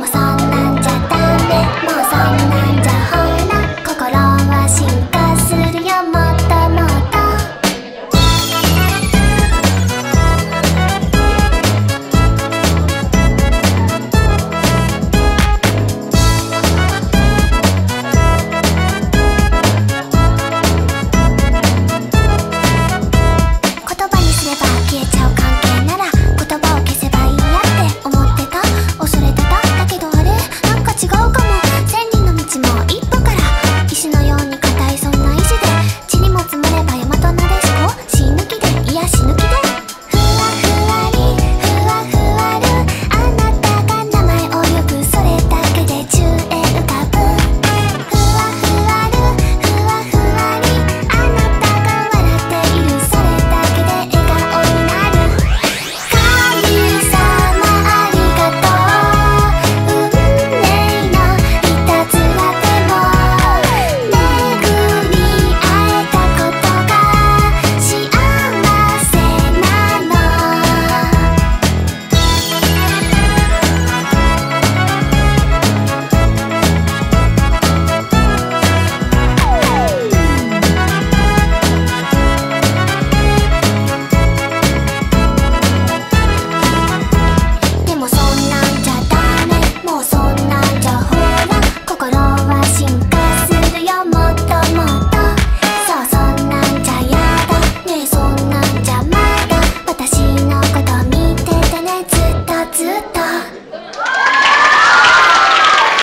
も